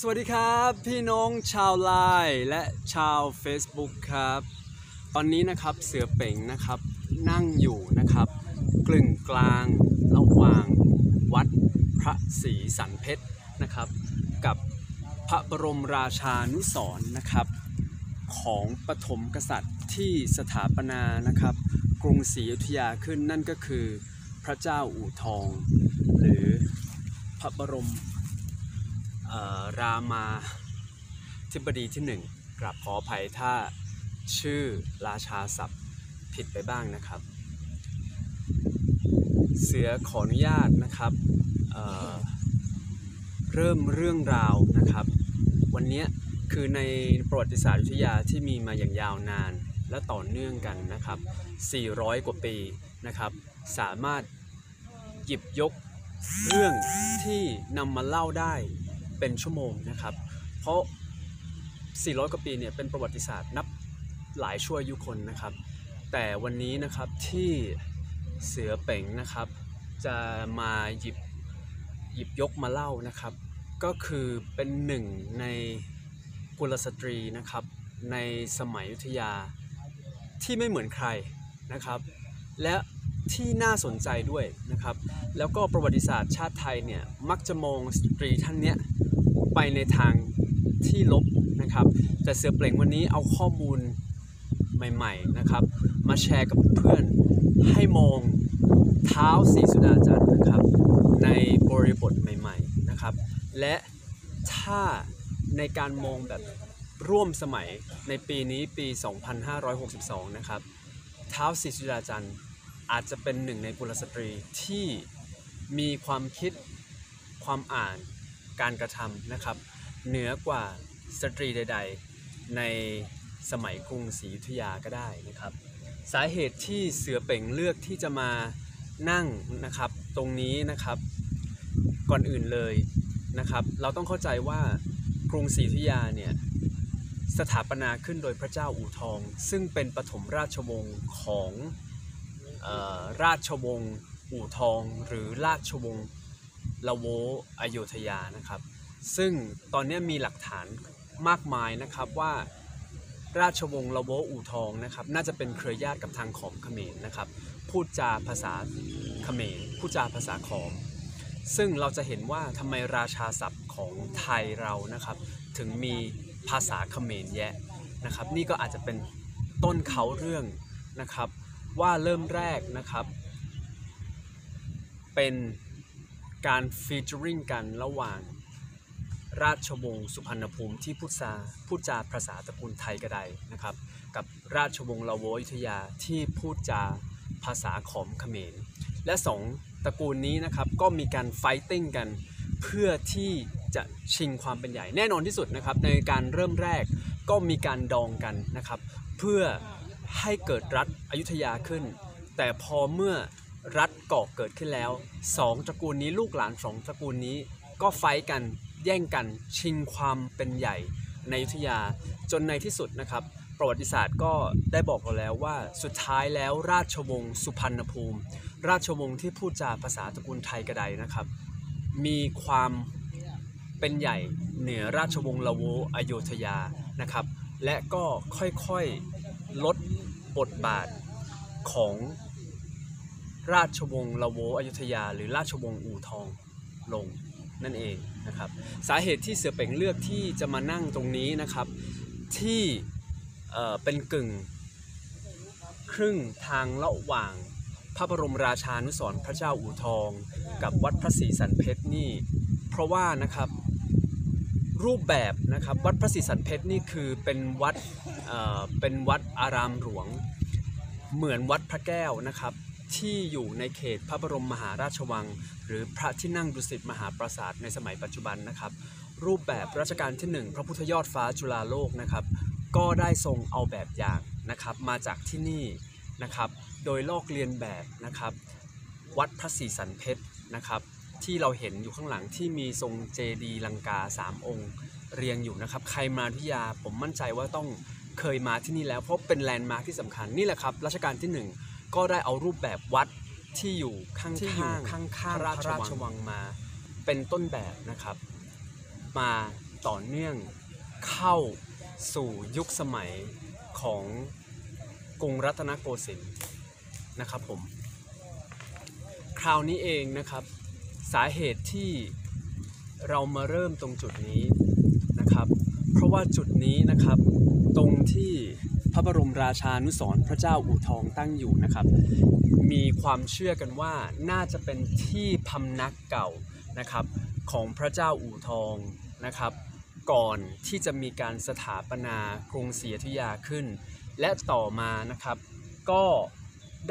สวัสดีครับพี่น้องชาวไลน์และชาว Facebook ครับ ตอนนี้นะครับเสือเป่งนะครับนั่งอยู่นะครับกลึงกลางระหว่างวัดพระศรีสันเพชรนะครับ กับพระบรมราชานุสรนะครับ ของปฐมกษัตริย์ที่สถาปนานะครับ กรุงศรีอยุธยาขึ้นนั่นก็คือพระเจ้าอู่ทอง หรือพระบรม รามาธิบดีที่หนึ่งกราบขออภัยถ้าชื่อราชาศัพท์ผิดไปบ้างนะครับ เสือขออนุญาตนะครับเเริ่มเรื่องราวนะครับ วันนี้คือในประวัติศาสตร์อยุธยาที่มีมาอย่างยาวนานและต่อเนื่องกันนะครับ 400 กว่าปีนะครับ สามารถหยิบยกเรื่องที่นำมาเล่าได้ เป็นชั่วโมงนะครับ เพราะ 400 กว่าปีเนี่ยเป็นประวัติศาสตร์นับหลายชั่วอายุคนนะครับ แต่วันนี้นะครับที่เสือเป่งนะครับ จะมาหยิบหยิบยกมาเล่านะครับ ก็คือเป็นหนึ่งในกุลสตรีนะครับในสมัยยุธยาที่ไม่เหมือนใครนะครับ และที่น่าสนใจด้วยนะครับ แล้วก็ประวัติศาสตร์ชาติไทยเนี่ยมักจะมองสตรีท่านเนี้ย ไปในทางที่ลบนะครับ แต่เสือเปล่งวันนี้เอาข้อมูลใหม่ๆนะครับ มาแชร์กับเพื่อนให้มองเท้าสีสุดาจันทร์นะครับ ในบริบทใหม่ๆนะครับ และถ้าในการมองแบบร่วมสมัยในปีนี้ปี 2562 นะครับ เท้าสีสุดาจันทร์อาจจะเป็นหนึ่งในกุลสตรีที่มีความคิดความอ่าน การกระทำนะครับ เหนือกว่าสตรีใด ๆ ในสมัยกรุงศรีอยุธยาก็ได้นะครับ สาเหตุที่เสือเป่งเลือกที่จะมานั่งนะครับ ตรงนี้นะครับ ก่อนอื่นเลยนะครับ เราต้องเข้าใจว่ากรุงศรีอยุธยาเนี่ยสถาปนาขึ้นโดยพระเจ้าอู่ทอง ซึ่งเป็นปฐมราชวงศ์ของออราชวงศ์อู่ทอง หรือราชวงศ์ ละโวอโยธยานะครับ ซึ่งตอนนี้มีหลักฐานมากมายนะครับว่าราชวงศ์ละโวอู่ทองนะครับน่าจะเป็นเครือญาติกับทางขอมเขมรนะครับพูดจาภาษาเขมรพูดจาภาษาขอม ซึ่งเราจะเห็นว่าทำไมราชาศัพท์ของไทยเรานะครับ ถึงมีภาษาเขมรแยะนะครับนี่ก็อาจจะเป็นต้นเขาเรื่องนะครับ ว่าเริ่มแรกนะครับ เป็น การฟีเจอริงกันระหว่างราชวงศ์สุพรรณภูมิที่พูดจาพูดจาภาษาตระกูลไทยกระไดนะครับ กับราชวงศ์ละโวอยุธยาที่พูดจาภาษาขอมเขมร และสองตระกูลนี้นะครับก็มีการไฟติ้งกันเพื่อที่จะชิงความเป็นใหญ่แน่นอนที่สุดนะครับ ในการเริ่มแรกก็มีการดองกันนะครับ เพื่อให้เกิดรัฐอยุธยาขึ้น แต่พอเมื่อ รัฐก่อเกิดขึ้นแล้วสองตระกูลนี้ลูกหลานสองตระกูลนี้ก็ไฟกันแย่งกันชิงความเป็นใหญ่ในอยุธยาจนในที่สุดนะครับ ประวัติศาสตร์ก็ได้บอกเราแล้วว่าสุดท้ายแล้วราชวงศ์สุพรรณภูมิ ราชวงศ์ที่พูดจาภาษาตระกูลไทยกระไดนะครับ มีความเป็นใหญ่เหนือราชวงศ์ละโวอโยธยานะครับ และก็ค่อยๆลดบทบาทของ ราชวงศ์ละโวอยุธยา หรือราชวงศ์อู่ทองลงนั่นเองนะครับสาเหตุที่เสือเป่งเลือกที่จะมานั่งตรงนี้นะครับ ที่เเป็นกึ่ง ครึ่งทางระหว่าง พระบรมราชานุสรพระเจ้าอู่ทอง กับวัดพระศรีสันเพชรนี่ เพราะว่านะครับรูปแบบนะครับวัดพระศรีสันเพชรนี่คือเป็นวัดเเป็นวัดอารามหลวง เหมือนวัดพระแก้วนะครับ ที่อยู่ในเขตพระบรมมหาราชวัง หรือพระที่นั่งดุสิตมหาปราสาทในสมัยปัจจุบันนะครับ รูปแบบรัชกาลที่หนึ่งพระพุทธยอดฟ้าจุฬาโลกนะครับ ก็ได้ทรงเอาแบบอย่างนะครับมาจากที่นี่นะครับ โดยลอกเลียนแบบนะครับ วัดพระศรีสันเพชรนะครับ ที่เราเห็นอยู่ข้างหลังที่มีทรงเจดีย์ลังกา 3 องค์ เรียงอยู่นะครับ ใครมาที่ยาผมมั่นใจว่าต้องเคยมาที่นี่แล้วเพราะเป็นแลนด์มาร์คที่สำคัญนี่แหละครับรัชกาลที่ 1 ก็ได้เอารูปแบบวัดที่อยู่ข้างๆที่อยู่ข้างๆพระราชวังมา เป็นต้นแบบนะครับ มาต่อเนื่องเข้าสู่ยุคสมัยของกรุงรัตนโกสินทร์นะครับผม คราวนี้เองนะครับ สาเหตุที่เรามาเริ่มตรงจุดนี้นะครับ เพราะว่าจุดนี้นะครับ ตรงที่ พระบรมราชานุสรพระเจ้าอู่ทองตั้งอยู่นะครับ มีความเชื่อกันว่าน่าจะเป็นที่พำนักเก่านะครับของพระเจ้าอู่ทองนะครับ ก่อนที่จะมีการสถาปนากรุงศรีอยุธยาขึ้น และต่อมานะครับ ก็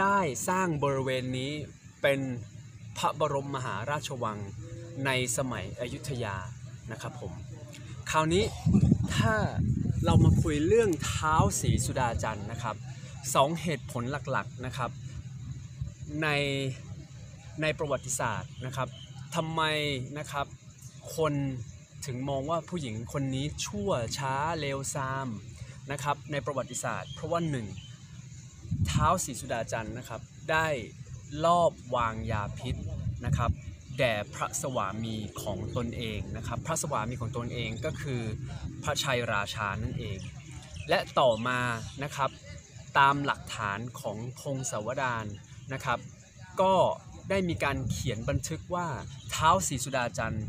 ได้สร้างบริเวณนี้เป็นพระบรมมหาราชวังในสมัยอยุธยานะครับผม คราวนี้ถ้า เรามาคุยเรื่องเท้าสีสุดาจันทร์นะครับสองเหตุผลหลักๆนะครับ ในในประวัติศาสตร์นะครับทำไมนะครับคนถึงมองว่าผู้หญิงคนนี้ชั่วช้าเลวซามนะครับในประวัติศาสตร์ เพราะว่าหนึ่งเท้าสีสุดาจันทร์นะครับได้ลอบวางยาพิษนะครับ แด่พระสวามีของตนเองนะครับ พระสวามีของตนเองก็คือพระชัยราชานั่นเอง และต่อมานะครับตามหลักฐานของพงศาวดารนะครับ ก็ได้มีการเขียนบันทึกว่าเท้าศรีสุดาจันทร์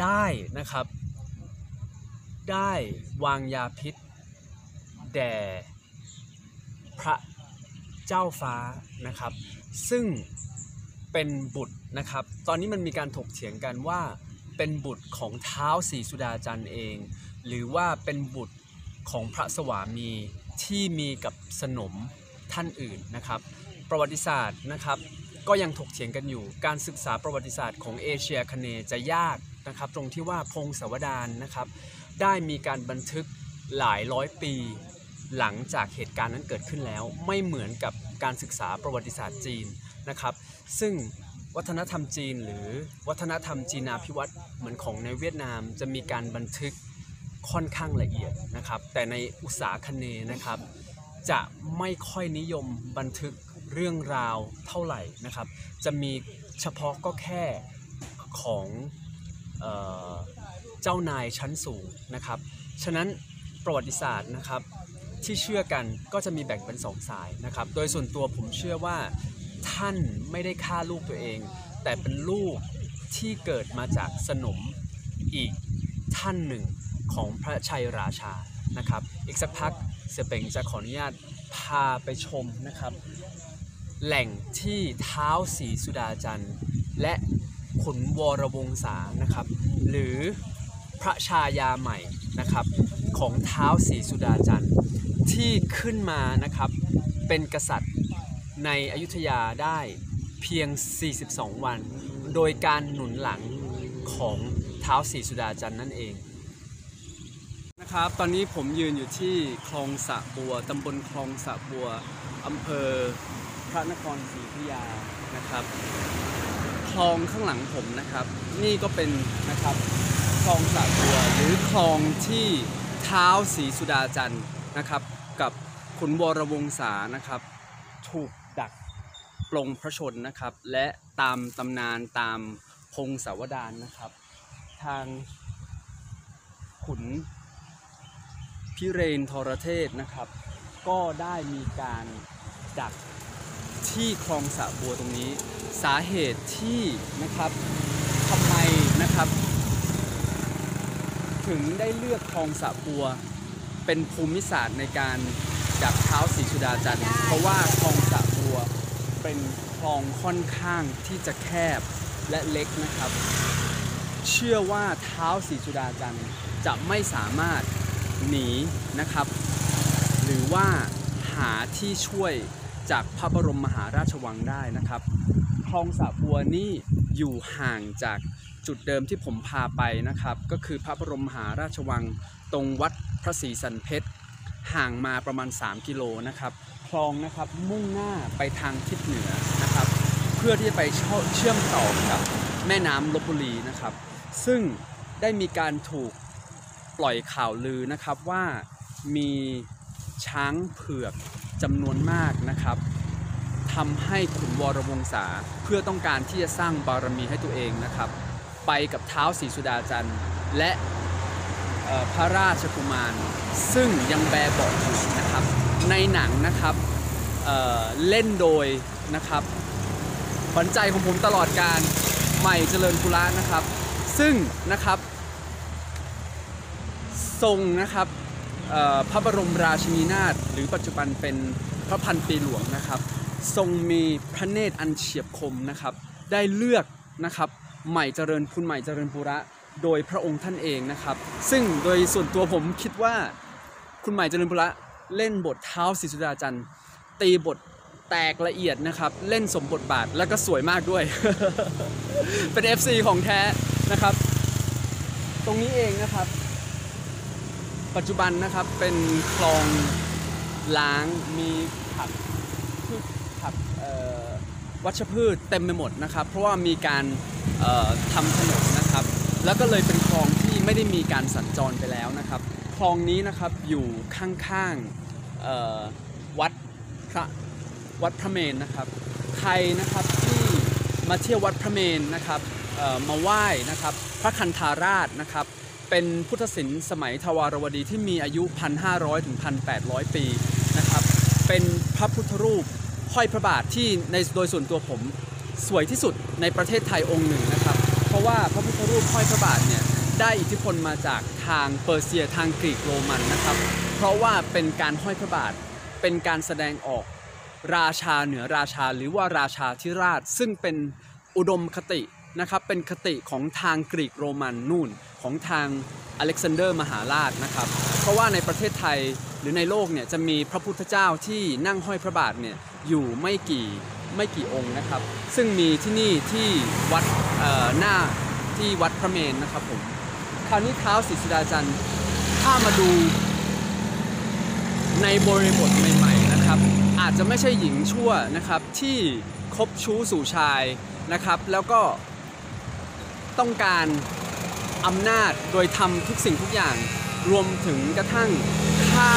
ได้นะครับ ได้วางยาพิษ แด่พระเจ้าฟ้านะครับ ซึ่ง เป็นบุตรนะครับ ตอนนี้มันมีการถกเถียงกันว่าเป็นบุตรของเท้าวศรีสุดาจันทร์เอง หรือว่าเป็นบุตรของพระสวามีที่มีกับสนมท่านอื่นนะครับ ประวัติศาสตร์นะครับ ก็ยังถกเถียงกันอยู่ การศึกษาประวัติศาสตร์ของเอเชียคเนจะยากนะครับ ตรงที่ว่าพงศาวดารนะครับ ได้มีการบันทึกหลายร้อยปีหลังจากเหตุการณ์นั้นเกิดขึ้นแล้ว ไม่เหมือนกับการศึกษาประวัติศาสตร์จีน นะครับ ซึ่งวัฒนธรรมจีนหรือวัฒนธรรมจีนาพิวัตรเหมือนของในเวียดนามจะมีการบันทึกค่อนข้างละเอียดนะครับ แต่ในอุตสาคเนนะครับ จะไม่ค่อยนิยมบันทึกเรื่องราวเท่าไหร่นะครับ จะมีเฉพาะก็แค่ของเออเจ้านายชั้นสูงนะครับ ฉะนั้นประวัติศาสตร์นะครับที่เชื่อกันก็จะมีแบ่งเป็นสองสายนะครับ โดยส่วนตัวผมเชื่อว่า ท่านไม่ได้ฆ่าลูกตัวเอง แต่เป็นลูกที่เกิดมาจากสนมอีกท่านหนึ่งของพระชัยราชานะครับ อีกสักพักเสเปงจะขออนุญาตพาไปชมนะครับ แหล่งที่เท้าสีสุดาจันทร์ และขุนวรวงศานะครับ หรือพระชายาใหม่นะครับของเท้าสีสุดาจันทร์ที่ขึ้นมานะครับเป็นกษัตริย์ ในอยุธยาได้เพียง 42 วัน โดยการหนุนหลังของเท้าสีสุดาจันทร์นั่นเองนะครับตอนนี้ผมยืนอยู่ที่คลองสะบัวตำบลคลองสะบัวอำเภอพระนครศรีอยุธยานะครับคลองข้างหลังผมนะครับ นี่ก็เป็นนะครับคลองสะบัวหรือคลองที่เท้าสีสุดาจันทร์นะครับ กับขุนวรวงศานะครับถูก ดักปลงพระชนนะครับ และตามตำนานตามพงศาวดารนะครับ ทางขุนพิเรนทรเทศนะครับ ก็ได้มีการดักที่คลองสะบัวตรงนี้ สาเหตุที่นะครับทำไมนะครับ ถึงได้เลือกคลองสะบัวเป็นภูมิศาสตร์ในการดักเท้าสีสุดาจันทร์เพราะว่าคลองสะ วเป็นคลองค่อนข้างที่จะแคบและเล็กนะครับ เชื่อว่าเท้าสีสุดาจันทร์จะไม่สามารถหนีนะครับ หรือว่าหาที่ช่วยจากพระบรมมหาราชวังได้นะครับคลองสระบัวนี่อยู่ห่างจากจุดเดิมที่ผมพาไปนะครับ ก็คือพระบรมมหาราชวังตรงวัดพระศรีสันเพชรห่างมาประมาณ 3 กิโลนะครับ ลองนะครับมุ่งหน้าไปทางทิศเหนือนะครับ เพื่อที่จะไปเชื่อมต่อกับแม่น้ำลบบุรีนะครับ ซึ่งได้มีการถูกปล่อยข่าวลือนะครับว่ามีช้างเผือกจำนวนมากนะครับทำให้ขุนวรวงศาเพื่อต้องการที่จะสร้างบารมีให้ตัวเองนะครับ ไปกับเท้าสีสุดาจันทร์และพระราชกุมาร ซึ่งยังแบเบอกอยู่นะครับ ในหนังนะครับเเล่นโดยนะครับขวัญใจของผมตลอดการใหม่เจริญกุละนะครับ ซึ่งนะครับ ทรงนะครับพระบรมราชินีนาถหรือปัจจุบันเป็นพระพันปีหลวงนะครับ ทรงมีพระเนตรอันเฉียบคมนะครับ ได้เลือกนะครับใหม่เจริญคุณใหม่เจริญปุระโดยพระองค์ท่านเองนะครับ ซึ่งโดยส่วนตัวผมคิดว่าคุณใหม่เจริญปุระ เล่นบทเท้าศรีสุดาจันทร์ตีบทแตกละเอียดนะครับ เล่นสมบทบาทแล้วก็สวยมากด้วย เป็น FC ของแท้นะครับ ตรงนี้เองนะครับ ปัจจุบันนะครับเป็นคลองล้างมีผักพืชผักวัชพืชเต็มไปหมดนะครับ เพราะว่ามีการทำถนนนะครับ แล้วก็เลยเป็นคลองที่ไม่ได้มีการสัญจรไปแล้วนะครับ คลองนี้นะครับอยู่ข้างๆ วัดพระวัดพระเมนนะครับ ใครนะครับที่มาเที่ยววัดพระเมนนะครับมาไหว้นะครับพระคันธาราชนะครับ เป็นพุทธศิลป์สมัยทวารวดีที่มีอายุ 1,500 ถึง 1,800 ปีนะครับ เป็นพระพุทธรูปห้อยพระบาทที่ในโดยส่วนตัวผมสวยที่สุดในประเทศไทยองค์หนึ่งนะครับ เพราะว่าพระพุทธรูปห้อยพระบาทเนี่ยได้อิทธิพลมาจากทางเปอร์เซียทางกรีกโรมันนะครับ ราะว่าเป็นการห้อยพระบาท เป็นการแสดงออกราชาเหนือราชาหรือว่าราชาธิราช ซึ่งเป็นอุดมคตินะครับเป็นคติของทางกรีกโรมันนู่นของทางอเล็กซานเดอร์มหาราชนะครับ เพราะว่าในประเทศไทยหรือในโลกเนี่ยจะมีพระพุทธเจ้าที่นั่งห้อยพระบาทเนี่ยอยู่ไม่กี่ไม่กี่องค์นะครับ ซึ่งมีที่นี่ที่วัดเอ่อหน้าที่วัดพระเมนนะครับผมคราวนี้เท้าวศรีสุดาจันทร์ถ้ามาดู ในบริบทใหม่ๆนะครับ อาจจะไม่ใช่หญิงชั่วนะครับที่คบชู้สู่ชายนะครับ แล้วก็ต้องการอำนาจโดยทำทุกสิ่งทุกอย่างรวมถึงกระทั่งฆ่า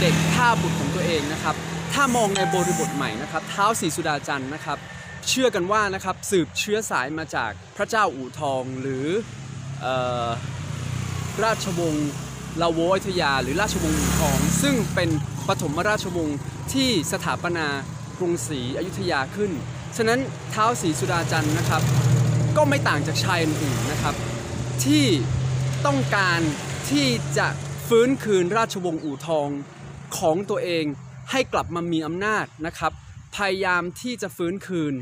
เด็กฆ่าบุตรของตัวเองนะครับ ถ้ามองในบริบทใหม่นะครับเท้าวศรีสุดาจันทร์นะครับ เชื่อกันว่านะครับสืบเชื้อสายมาจากพระเจ้าอู่ทองหรือออราชวงศ์ ลาโวอยุธยา หรือราชวงศ์อู่ทอง ซึ่งเป็นปฐมราชวงศ์ที่สถาปนากรุงศรีอยุธยาขึ้น ฉะนั้นเท้าศรีสุดาจันทร์นะครับ ก็ไม่ต่างจากชายอื่นนะครับ ที่ต้องการที่จะฟื้นคืนราชวงศ์อู่ทองของตัวเองให้กลับมามีอำนาจนะครับ พยายามที่จะฟื้นคืน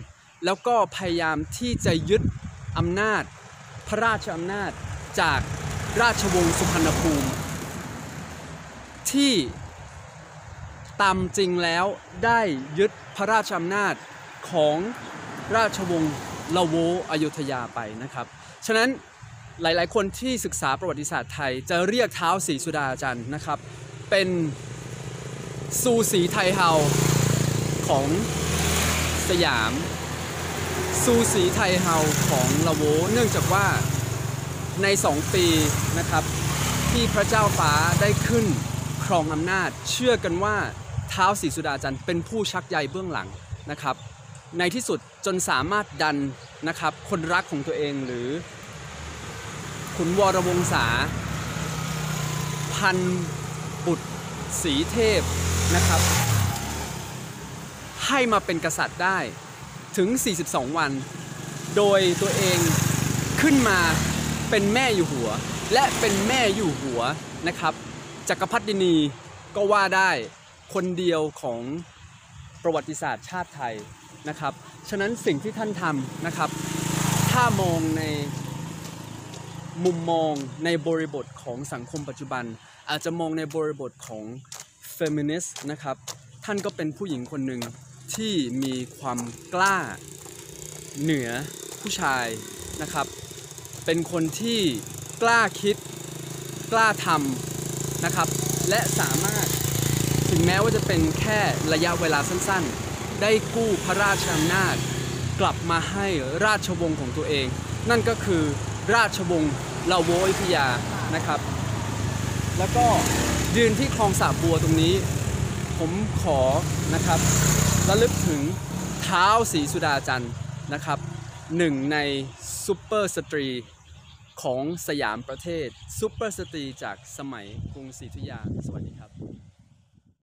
แล้วก็พยายามที่จะยึดอำนาจ พระราชอำนาจจากราชวงศ์สุพรรณภูมิ ที่ตามจริงแล้วได้ยึดพระราชอำนาจของราชวงศ์ลาโวอยุธยาไปนะครับ ฉะนั้นหลายๆ คนที่ศึกษาประวัติศาสตร์ไทย จะเรียกเท้าวศรีสุดาจันทร์นะครับ เป็นซูสีไทยเฮาของสยามซูสีไทยเฮาของลาโว เนื่องจากว่าใน 2 ปีนะครับที่พระเจ้าฟ้าได้ขึ้น รองอำนาจ เชื่อกันว่าเท้าวศรีสุดาจันทร์เป็นผู้ชักใยเบื้องหลังนะครับ ในที่สุดจนสามารถดันนะครับคนรักของตัวเองหรือขุนวรวงศาพันบุตรศรีเทพนะครับ ให้มาเป็นกษัตริย์ได้ถึง 42 วัน โดยตัวเองขึ้นมาเป็นแม่อยู่หัว และเป็นแม่อยู่หัวนะครับ จักรพรรดินีก็ว่าได้คนเดียวของประวัติศาสตร์ชาติไทยนะครับ ฉะนั้นสิ่งที่ท่านทำนะครับ ถ้ามองในมุมมองในบริบทของสังคมปัจจุบัน อาจจะมองในบริบทของเฟมินิสต์นะครับ ท่านก็เป็นผู้หญิงคนหนึ่งที่มีความกล้าเหนือผู้ชายนะครับ เป็นคนที่กล้าคิด กล้าทำ นะครับ และสามารถถึงแม้ว่าจะเป็นแค่ระยะเวลาสั้นๆ ได้กู้พระราชอำนาจ กลับมาให้ราชวงศ์ของตัวเอง นั่นก็คือราชวงศ์ลาโวอยุธยานะครับ แล้วก็ยืนที่คลองสระบัวตรงนี้ ผมขอนะครับระลึกถึงท้าวศรีสุดาจันทร์นะครับหนึ่งในซูเปอร์สตรี ของสยามประเทศซุปเปอร์สตรีจากสมัยกรุงศรีอยุธยา สวัสดีครับ